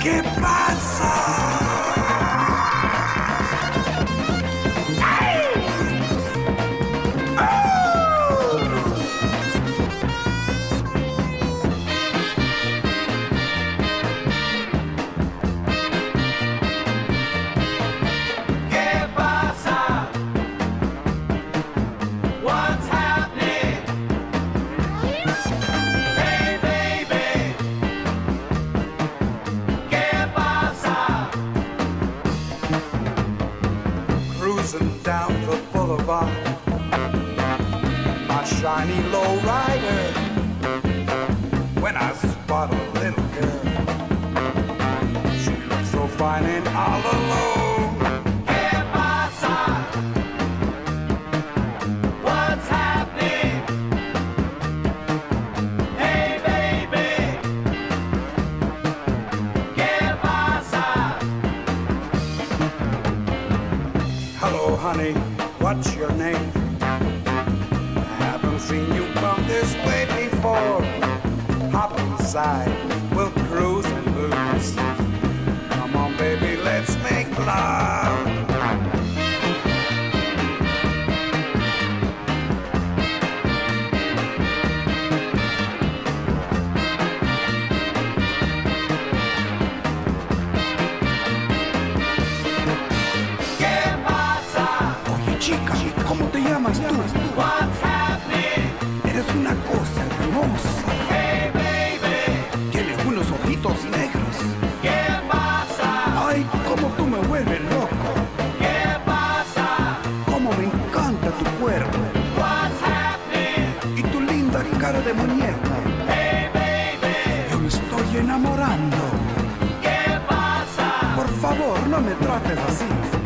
¿Qué pasa? The boulevard. My shiny low rider. When I spot a little girl, honey, what's your name? I haven't seen you come this way before. Hop inside, tú? Eres una cosa hermosa. Hey baby, Tienes unos ojitos negros. ¿qué pasa? Ay, cómo tú me vuelves loco. ¿Qué pasa? Cómo me encanta tu cuerpo. What's happening? Y tu linda cara de muñeca. Hey baby, Yo me estoy enamorando. ¿qué pasa? Por favor, no me trates así.